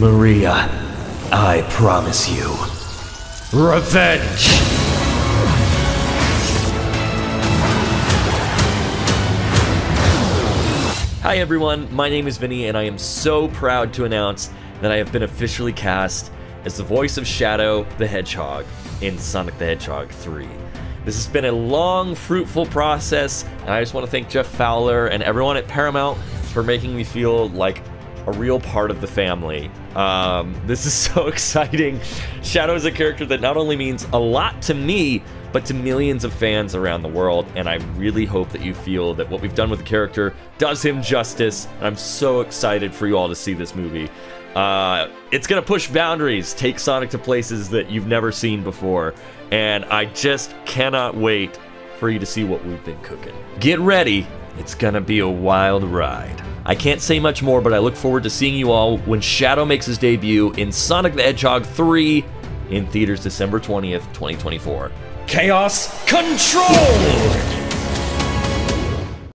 Maria, I promise you, revenge! Hi everyone, my name is Vinny and I am so proud to announce that I have been officially cast as the voice of Shadow the Hedgehog in Sonic the Hedgehog 3. This has been a long, fruitful process, and I just want to thank Jeff Fowler and everyone at Paramount for making me feel like a real part of the family. Um, this is so exciting. Shadow is a character that not only means a lot to me, but to millions of fans around the world, and I really hope that you feel that what we've done with the character does him justice, and I'm so excited for you all to see this movie. Uh, it's gonna push boundaries, take Sonic to places that you've never seen before, and I just cannot wait for you to see what we've been cooking. Get ready, it's gonna be a wild ride. I can't say much more, but I look forward to seeing you all when Shadow makes his debut in Sonic the Hedgehog 3 in theaters December 20th, 2024. Chaos Control!